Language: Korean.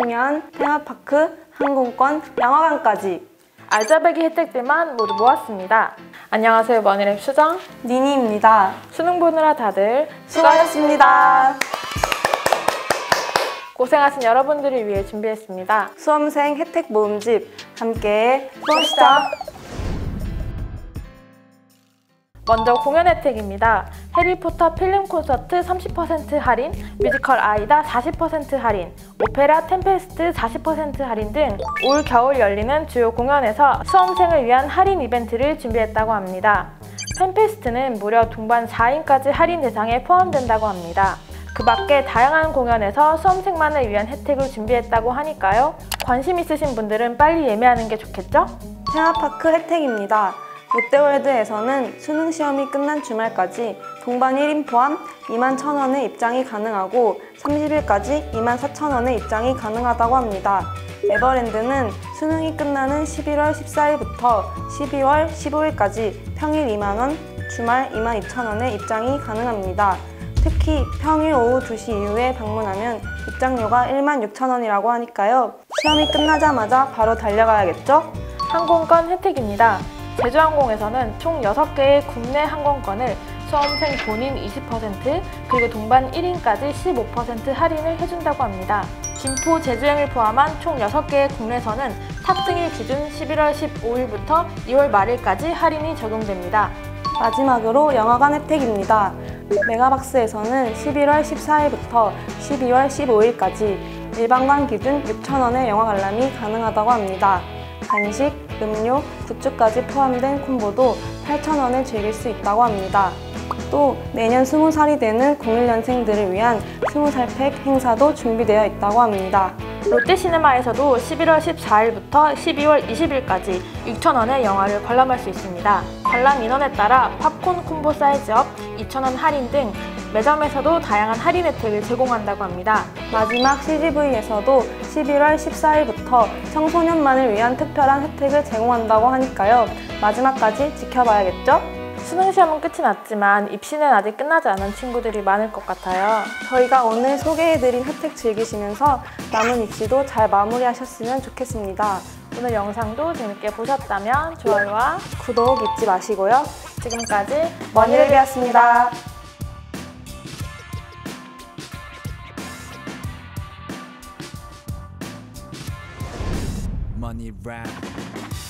공연, 테마파크, 항공권, 영화관까지 알짜배기 혜택들만 모두 모았습니다. 안녕하세요, 머니랩 수정. 니니입니다. 수능 보느라 다들 수고하셨습니다. 고생하신 여러분들을 위해 준비했습니다. 수험생 혜택 모음집 함께 수험시작! 먼저 공연 혜택입니다. 해리포터 필름 콘서트 30% 할인, 뮤지컬 아이다 40% 할인, 오페라 템페스트 40% 할인 등 올 겨울 열리는 주요 공연에서 수험생을 위한 할인 이벤트를 준비했다고 합니다. 템페스트는 무려 동반 4인까지 할인 대상에 포함된다고 합니다. 그 밖에 다양한 공연에서 수험생만을 위한 혜택을 준비했다고 하니까요. 관심 있으신 분들은 빨리 예매하는 게 좋겠죠? 테마파크 혜택입니다. 롯데월드에서는 수능 시험이 끝난 주말까지 동반 1인 포함 2만 1,000원의 입장이 가능하고 30일까지 2만 4,000원의 입장이 가능하다고 합니다. 에버랜드는 수능이 끝나는 11월 14일부터 12월 15일까지 평일 2만원, 주말 2만 2천원의 입장이 가능합니다. 특히 평일 오후 2시 이후에 방문하면 입장료가 1만 6천원이라고 하니까요. 시험이 끝나자마자 바로 달려가야겠죠? 항공권 혜택입니다. 제주항공에서는 총 6개의 국내 항공권을 수험생 본인 20% 그리고 동반 1인까지 15% 할인을 해준다고 합니다. 김포 제주행을 포함한 총 6개의 국내선은 탑승일 기준 11월 15일부터 2월 말일까지 할인이 적용됩니다. 마지막으로 영화관 혜택입니다. 메가박스에서는 11월 14일부터 12월 15일까지 일반관 기준 6,000원의 영화 관람이 가능하다고 합니다. 간식, 음료, 굿즈까지 포함된 콤보도 8,000원에 즐길 수 있다고 합니다. 또 내년 20살이 되는 01년생들을 위한 20살 팩 행사도 준비되어 있다고 합니다. 롯데시네마에서도 11월 14일부터 12월 20일까지 6,000원의 영화를 관람할 수 있습니다. 관람 인원에 따라 팝콘 콤보 사이즈업, 2,000원 할인 등 매점에서도 다양한 할인 혜택을 제공한다고 합니다. 마지막 CGV에서도 11월 14일부터 청소년만을 위한 특별한 혜택을 제공한다고 하니까요. 마지막까지 지켜봐야겠죠? 수능 시험은 끝이 났지만 입시는 아직 끝나지 않은 친구들이 많을 것 같아요. 저희가 오늘 소개해드린 혜택 즐기시면서 남은 입시도 잘 마무리하셨으면 좋겠습니다. 오늘 영상도 재밌게 보셨다면 좋아요와 구독 잊지 마시고요. 지금까지 머니랩이었습니다. money rap.